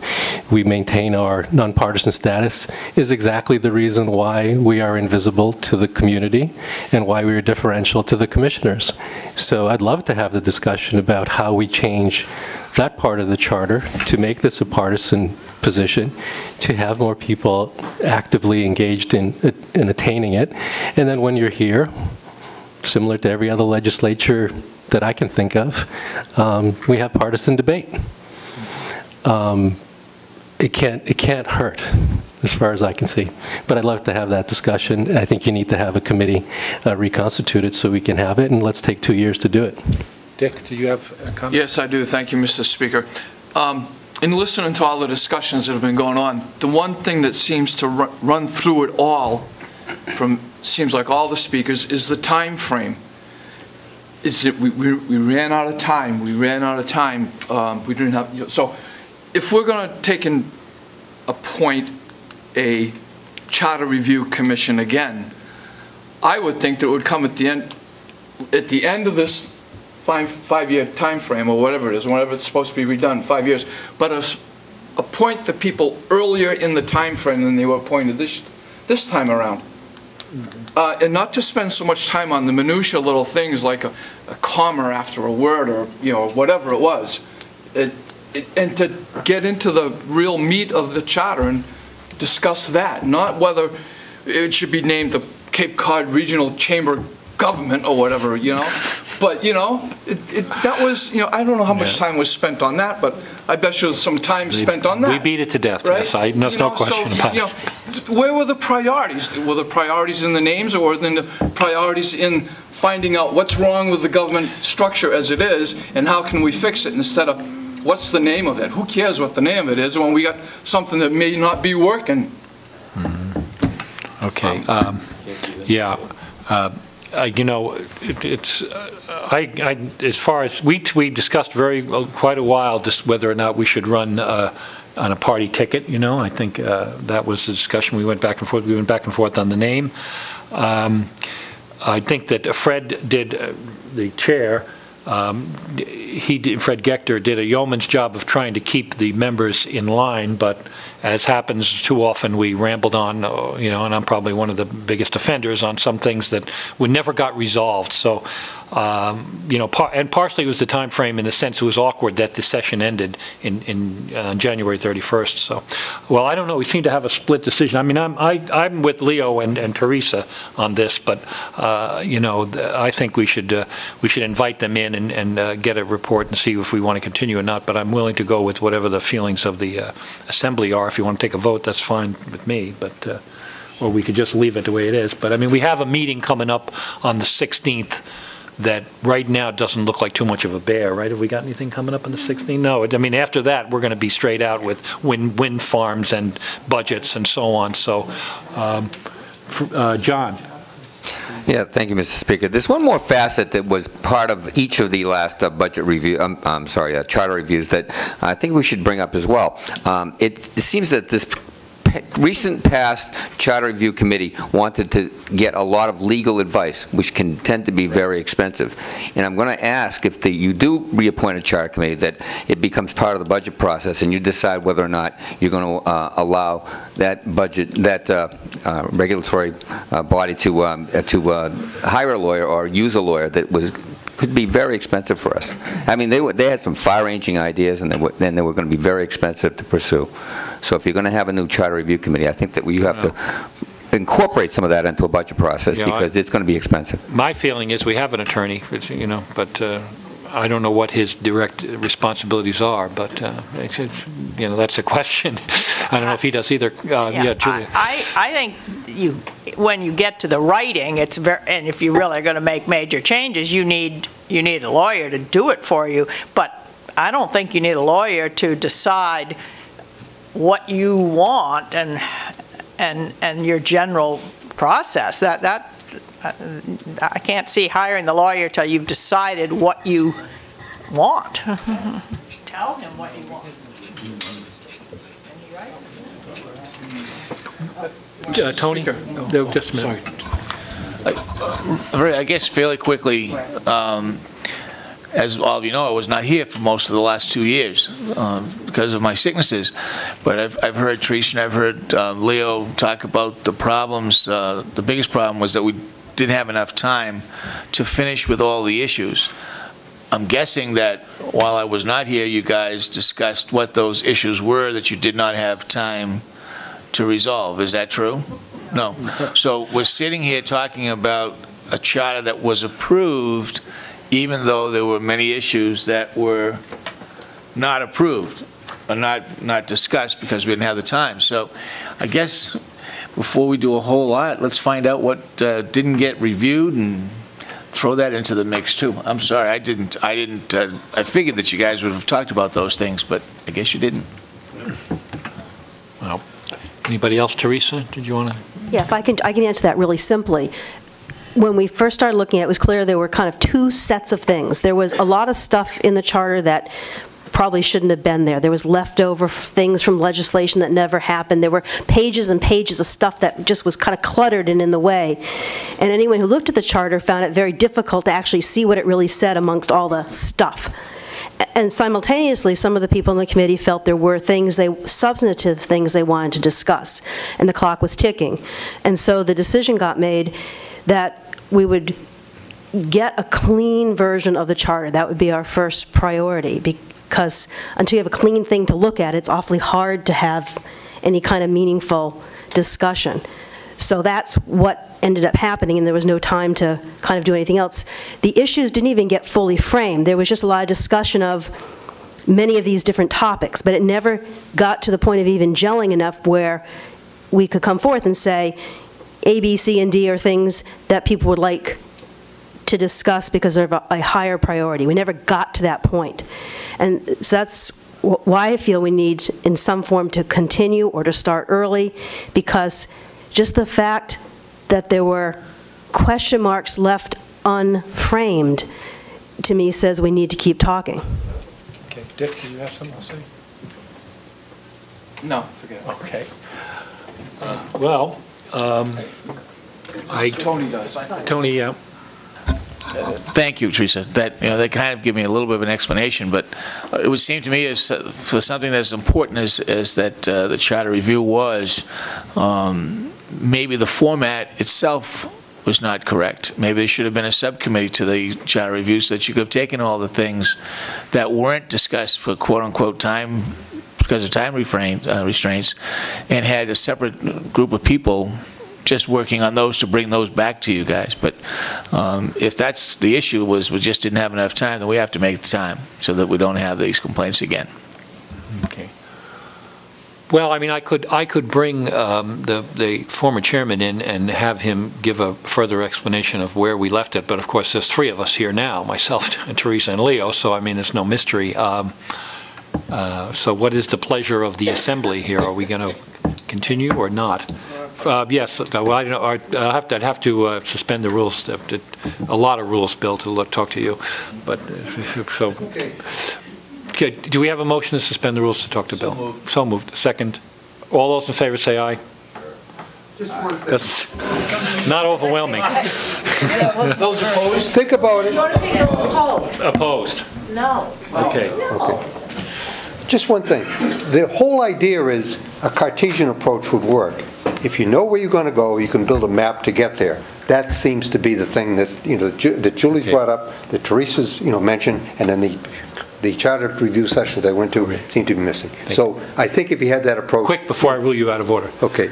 we maintain our nonpartisan status is exactly the reason why we are invisible to the community and why we are differential to the commissioners. So I'd love to have the discussion about how we change that part of the charter to make this a partisan position, to have more people actively engaged in, in attaining it. And then when you're here, similar to every other legislature that I can think of, um, we have partisan debate. Um, It can't, it can't hurt, as far as I can see. But I'd love to have that discussion. I think you need to have a committee uh, reconstituted so we can have it, and let's take two years to do it. Dick, do you have a comment? Yes, I do. Thank you, Mr. Speaker. Um, In listening to all the discussions that have been going on, the one thing that seems to ru- run through it all, from, seems like all the speakers, is the time frame. Is that we we we ran out of time, we ran out of time, um, we didn't have, you know, so if we're going to take and appoint a charter review commission again, I would think that it would come at the end, at the end of this five, five-year time frame or whatever it is, whenever it's supposed to be redone, five years, but as- appoint the people earlier in the time frame than they were appointed this, this time around. Uh, And not to spend so much time on the minutia little things like a, a comma after a word or, you know, whatever it was. It- it- And to get into the real meat of the charter and discuss that, not whether it should be named the Cape Cod Regional Chamber Government or whatever, you know? But, you know, it, it, that was, you know, I don't know how much Yeah. time was spent on that, but I bet you there was some time spent on that. We beat it to death, right? yes, I, there's You no know, so, question about you know, it. Where were the priorities? Were the priorities in the names, or were the priorities in finding out what's wrong with the government structure as it is, and how can we fix it, instead of, what's the name of it? Who cares what the name of it is, when we got something that may not be working? Okay, um, yeah, uh, uh, you know, it- it's, uh, I, I, as far as, we, we discussed very, uh, quite a while, just whether or not we should run uh, on a party ticket, you know, I think uh, that was the discussion, we went back and forth, we went back and forth on the name. Um, I think that Fred did, uh, the chair, um, he, did- Fred Gechter did a yeoman's job of trying to keep the members in line, but as happens too often, we rambled on, uh, you know, and I'm probably one of the biggest offenders on some things that we never got resolved. So, um, you know, par- and partially it was the time frame in the sense it was awkward that the session ended in, in uh, January 31st. So, well, I don't know, we seem to have a split decision. I mean, I'm, I, I'm with Leo and, and Teresa on this, but, uh, you know, I think we should, uh, we should invite them in and, and uh, get a report and see if we want to continue or not. But I'm willing to go with whatever the feelings of the uh, assembly are. If you want to take a vote, that's fine with me, but, uh, or we could just leave it the way it is. But, I mean, we have a meeting coming up on the 16th that right now doesn't look like too much of a bear, right? Have we got anything coming up in the 16th? No, I mean, after that, we're going to be straight out with wind, wind farms and budgets and so on, so, um, uh, John? Yeah, thank you, Mr. Speaker. There's one more facet that was part of each of the last uh, budget review, um, I'm sorry, uh, charter reviews that I think we should bring up as well. Um, It seems that this recent past charter review committee wanted to get a lot of legal advice, which can tend to be very expensive. And I'm going to ask if the- you do reappoint a charter committee, that it becomes part of the budget process, and you decide whether or not you're going to uh, allow that budget, that uh, uh, regulatory uh, body to, um, to uh, hire a lawyer or use a lawyer that was, could be very expensive for us. I mean, they were, they had some far-ranging ideas, and they and they were going to be very expensive to pursue. So if you're going to have a new charter review committee, I think that you have to incorporate some of that into a budget process, Yeah, I- because it's going to be expensive. My feeling is we have an attorney, it's, you know, but uh, I don't know what his direct responsibilities are, but, uh, it's- it's- you know, that's a question. I don't know if he does either. Uh, Yeah, Julia? I, I think you, when you get to the writing, it's ver, and if you really are going to make major changes, you need, you need a lawyer to do it for you. But I don't think you need a lawyer to decide what you want and, and, and your general process. That, that, I can't see hiring the lawyer till you've decided what you want. Tell him what you want. Uh, Tony? No, Just a minute. Very, I guess fairly quickly, um, as all of you know, I was not here for most of the last two years um, because of my sicknesses. But I've, I've heard Teresa and I've heard um, Leo talk about the problems. Uh, The biggest problem was that we didn't have enough time to finish with all the issues. I'm guessing that while I was not here, you guys discussed what those issues were that you did not have time to resolve. Is that true? No. So we're sitting here talking about a charter that was approved, even though there were many issues that were not approved, or not, not discussed because we didn't have the time. So I guess before we do a whole lot, let's find out what uh, didn't get reviewed and throw that into the mix too. I'm sorry, I didn't, I didn't, uh, I figured that you guys would have talked about those things, but I guess you didn't. Well, Anybody else? Teresa, did you want to? Yeah, if I can, I can answer that really simply. When we first started looking at it, it was clear there were kind of two sets of things. There was a lot of stuff in the charter that probably shouldn't have been there. There was leftover things from legislation that never happened. There were pages and pages of stuff that just was kind of cluttered and in the way. And anyone who looked at the charter found it very difficult to actually see what it really said amongst all the stuff. And simultaneously, some of the people in the committee felt there were things they, substantive things they wanted to discuss, and the clock was ticking. And so the decision got made that we would get a clean version of the charter. That would be our first priority, because until you have a clean thing to look at, it's awfully hard to have any kind of meaningful discussion. So that's what ended up happening, and there was no time to kind of do anything else. The issues didn't even get fully framed. There was just a lot of discussion of many of these different topics, but it never got to the point of even gelling enough where we could come forth and say, A, B, C, and D are things that people would like to discuss because they're of a a higher priority. We never got to that point. And so that's wh- why I feel we need, in some form, to continue or to start early, because just the fact that there were question marks left unframed, to me, says we need to keep talking. Okay, Dick, do you have something to say? No, forget it. Okay. Uh, Well, um, I... Tony does. Tony, uh, Thank you, Teresa. That, you know, that kind of give me a little bit of an explanation, but uh, it would seem to me as, uh, for something as important as, as that uh, the charter review was, um, maybe the format itself was not correct. Maybe there should have been a subcommittee to the charter review so that you could have taken all the things that weren't discussed for quote-unquote time, because of time refrain, uh, restraints, and had a separate group of people just working on those to bring those back to you guys. But um, if that's the issue, was we just didn't have enough time, then we have to make the time so that we don't have these complaints again. Okay. Well, I mean, I could, I could bring um, the, the former chairman in and have him give a further explanation of where we left it, but of course, there's three of us here now, myself, and Teresa, and Leo, so I mean, it's no mystery. Um, uh, So what is the pleasure of the assembly here? Are we going to continue or not? Uh, Yes, uh, well, I don't know, I- I'll have to, I'd have to uh, suspend the rules, uh, to- a lot of rules, Bill, to look- talk to you, but, uh, so. Okay, do we have a motion to suspend the rules to talk to Bill? So moved. Second. All those in favor say aye. That's not overwhelming. Those opposed? Think about it. You want to take those opposed? Opposed? No. Okay. Just one thing. The whole idea is a Cartesian approach would work. If you know where you're going to go, you can build a map to get there. That seems to be the thing that, you know, Ju- that Julie's Okay. brought up, that Teresa's, you know, mentioned, and then the, the charter review sessions they went to seem to be missing. So I think if you had that approach. Quick, before I rule you out of order. Okay.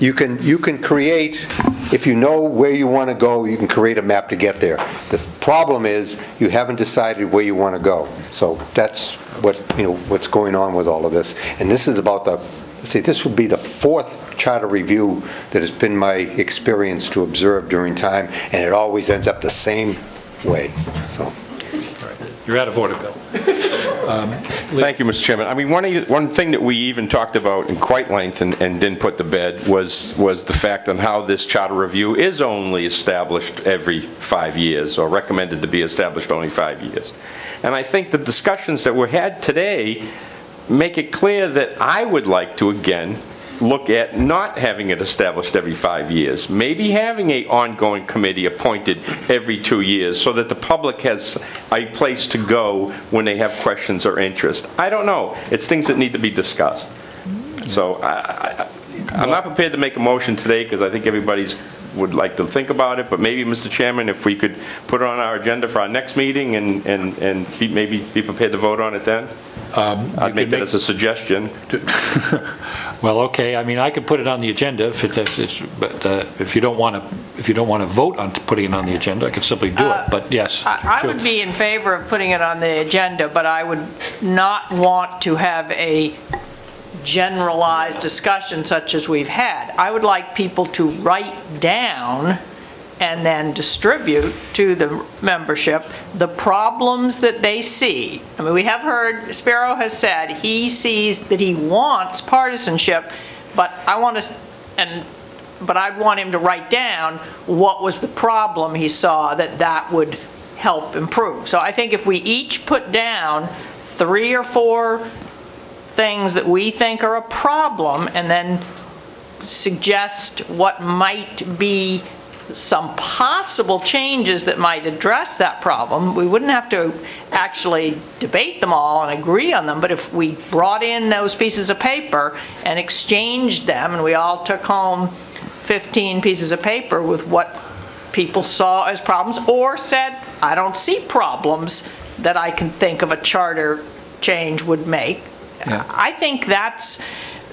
You can, you can create, if you know where you want to go, you can create a map to get there. The problem is, you haven't decided where you want to go. So that's what, you know, what's going on with all of this. And this is about the, see, this would be the fourth charter review that has been my experience to observe during time, and it always ends up the same way, so. You're out of order, Bill. Um, Thank you, Mr. Chairman. I mean, one, one thing that we even talked about in quite length and, and didn't put to bed was, was the fact on how this charter review is only established every five years, or recommended to be established only five years. And I think the discussions that were had today make it clear that I would like to, again, look at not having it established every five years. Maybe having a ongoing committee appointed every two years so that the public has a place to go when they have questions or interest. I don't know. It's things that need to be discussed. So I, I'm not prepared to make a motion today because I think everybody's would like to think about it, but maybe, Mr. Chairman, if we could put it on our agenda for our next meeting and, and, and be- maybe be prepared to vote on it then? I'd make that as a suggestion. Well, okay, I mean, I could put it on the agenda if it's- if it's, but uh, if you don't want to, if you don't want to vote on putting it on the agenda, I could simply do it, but yes. I I would be in favor of putting it on the agenda, but I would not want to have a generalized discussion such as we've had. I would like people to write down and then distribute to the membership the problems that they see. I mean, we have heard, Spyro has said, he sees that he wants partisanship, but I want to, and, but I'd want him to write down what was the problem he saw that that would help improve. So I think if we each put down three or four things that we think are a problem, and then suggest what might be some possible changes that might address that problem. We wouldn't have to actually debate them all and agree on them, but if we brought in those pieces of paper and exchanged them, and we all took home 15 pieces of paper with what people saw as problems, or said, I don't see problems that I can think of a charter change would make, I think that's,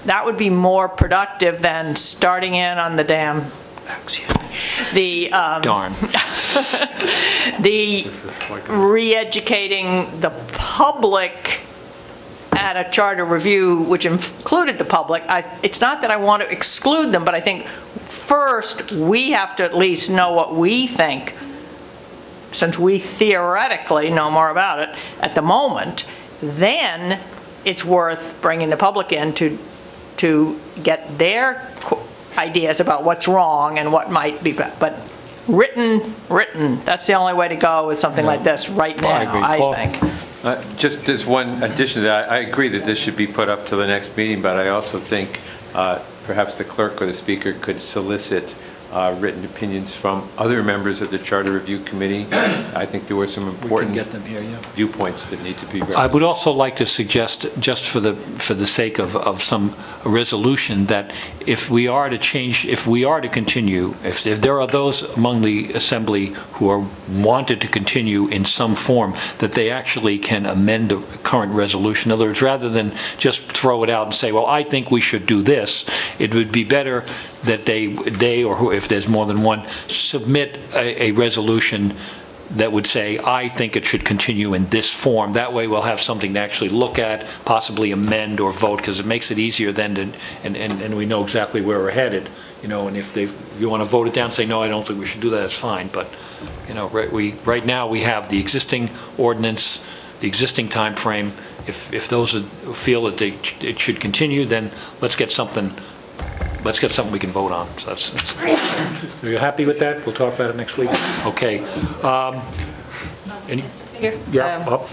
that would be more productive than starting in on the damn, excuse the, um, Darn. the re-educating the public at a charter review, which included the public. I, it's not that I want to exclude them, but I think first, we have to at least know what we think, since we theoretically know more about it at the moment, then it's worth bringing the public in to, to get their ideas about what's wrong and what might be, be- but written, written, that's the only way to go with something like this right I now, agree. I Paul? think. Uh, Just as one addition to that, I agree that this should be put up to the next meeting, but I also think uh, perhaps the clerk or the speaker could solicit uh, written opinions from other members of the Charter Review Committee. I think there were some important get them here, yeah. viewpoints that need to be I would also like to suggest, just for the, for the sake of, of some resolution, that if we are to change, if we are to continue, if, if there are those among the assembly who are wanted to continue in some form, that they actually can amend the current resolution. In other words, rather than just throw it out and say, well, I think we should do this, it would be better that they, they, or who- if there's more than one, submit a, a resolution that would say, I think it should continue in this form. That way, we'll have something to actually look at, possibly amend or vote, because it makes it easier then to, and, and, and we know exactly where we're headed, you know, and if they, you want to vote it down, say, no, I don't think we should do that, it's fine, but, you know, right, we, right now, we have the existing ordinance, the existing time frame. If, if those feel that they, it should continue, then let's get something, let's get something we can vote on. So that's, that's, are you happy with that? We'll talk about it next week? Okay. Um, Any, yeah, Um, up.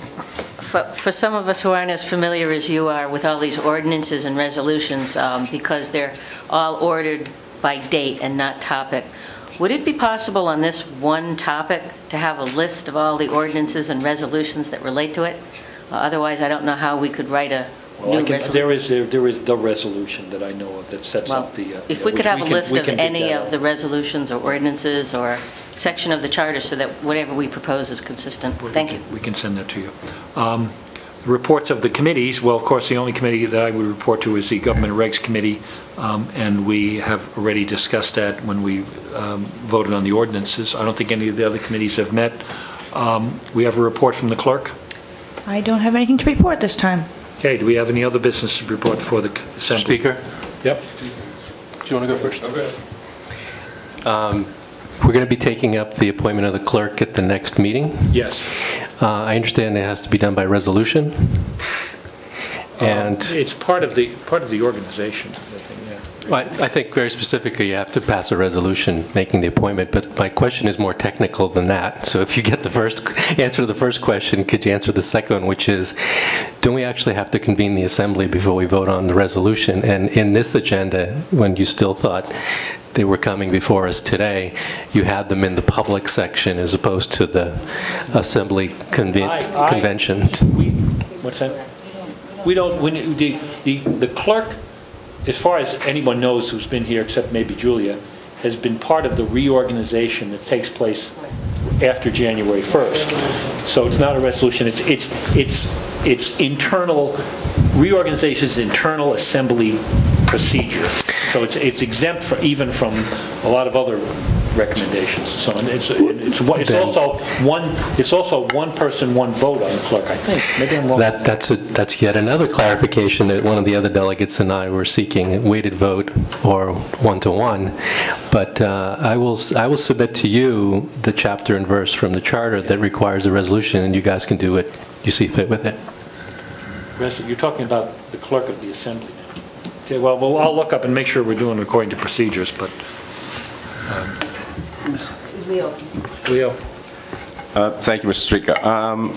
For for some of us who aren't as familiar as you are with all these ordinances and resolutions, um, because they're all ordered by date and not topic, would it be possible on this one topic to have a list of all the ordinances and resolutions that relate to it? Uh, Otherwise, I don't know how we could write a Well, I new can- resolution. There is, there there is the resolution that I know of that sets Well, up the. uh, If yeah, we could have a can- list we of can dig any that of up. the resolutions or ordinances or section of the charter so that whatever we propose is consistent. Thank you. We can send that to you. Um, Reports of the committees, well, of course, the only committee that I would report to is the Government Regs Committee, um, and we have already discussed that when we um, voted on the ordinances. I don't think any of the other committees have met. Um, We have a report from the clerk. I don't have anything to report this time. Okay, do we have any other business to report for the assembly? Speaker, Yep. do you want to go first? Um, We're going to be taking up the appointment of the clerk at the next meeting. Yes. Uh, I understand it has to be done by resolution. And Um, It's part of the, part of the organization, I think. I think very specifically, you have to pass a resolution making the appointment, but my question is more technical than that. So if you get the first, answer to the first question, could you answer the second which is, don't we actually have to convene the assembly before we vote on the resolution? And in this agenda, when you still thought they were coming before us today, you had them in the public section as opposed to the assembly conven- I- I- convention. What's that? We don't, when, the, the the clerk, as far as anyone knows who's been here, except maybe Julia, has been part of the reorganization that takes place after January 1st. So it's not a resolution, it's, it's, it's, it's internal, reorganization is internal assembly procedure. So it's, it's exempt for, even from a lot of other recommendations. So it's, it's, one- it's also one, it's also one person, one vote on the clerk, I think. Maybe I'm wrong. That, that's, a- that's yet another clarification that one of the other delegates and I were seeking, a weighted vote or one-to-one. But uh, I will, I will submit to you the chapter and verse from the charter that requires a resolution, and you guys can do what you see fit with it. You're talking about the clerk of the assembly now. Okay, well, well, I'll look up and make sure we're doing it according to procedures, but, Leo. Leo? Uh, Thank you, Mr. Speaker. Um,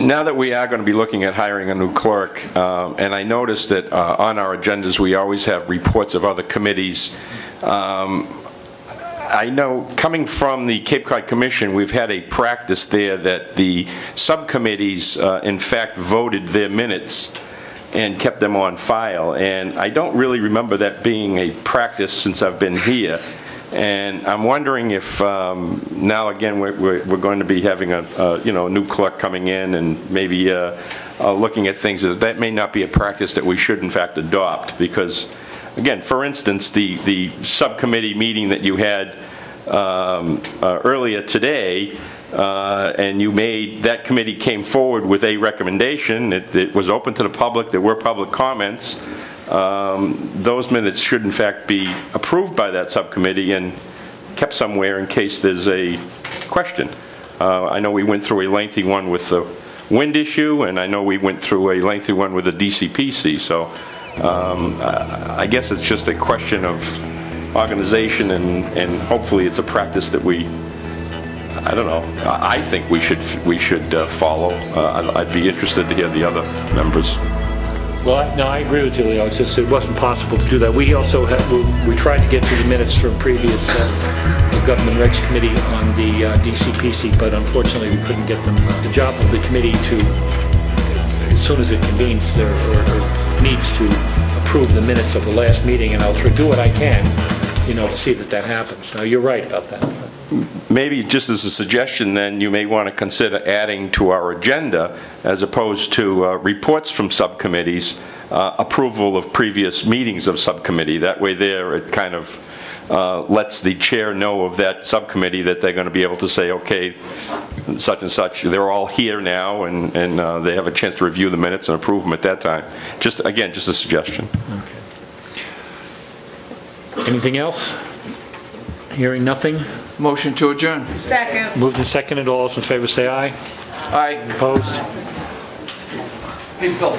now that we are going to be looking at hiring a new clerk, um, and I noticed that uh, on our agendas, we always have reports of other committees. Um, I know, coming from the Cape Cod Commission, we've had a practice there that the subcommittees, uh, in fact, voted their minutes and kept them on file, and I don't really remember that being a practice since I've been here. And I'm wondering if, um, now again, we're- we're going to be having a, a, you know, a new clerk coming in and maybe uh, uh, looking at things, that that may not be a practice that we should in fact adopt, because, again, for instance, the, the subcommittee meeting that you had um, uh, earlier today, uh, and you made, that committee came forward with a recommendation, it it was open to the public, there were public comments, um, those minutes should in fact be approved by that subcommittee and kept somewhere in case there's a question. Uh, I know we went through a lengthy one with the wind issue, and I know we went through a lengthy one with the DCPC, so um, I guess it's just a question of organization, and and hopefully it's a practice that we, I don't know, I think we should, we should uh, follow. Uh, I'd be interested to hear the other members. Well, I- no, I agree with you, it's just, it wasn't possible to do that. We also had, we- we tried to get to the minutes from previous uh, Government Regs Committee on the uh, DCPC, but unfortunately, we couldn't get them. The job of the committee to, as soon as it convenes, there- or or needs to approve the minutes of the last meeting, and I'll do what I can, you know, to see that that happens. Now, you're right about that. Maybe just as a suggestion, then, you may want to consider adding to our agenda, as opposed to uh, reports from subcommittees, uh, approval of previous meetings of subcommittee. That way there, it kind of uh, lets the chair know of that subcommittee that they're going to be able to say, okay, such and such, they're all here now, and and uh, they have a chance to review the minutes and approve them at that time. Just, again, just a suggestion. Anything else? Hearing nothing? Motion to adjourn. Second. Moved and seconded, all those in favor say aye. Aye. Opposed? Hey, Bill.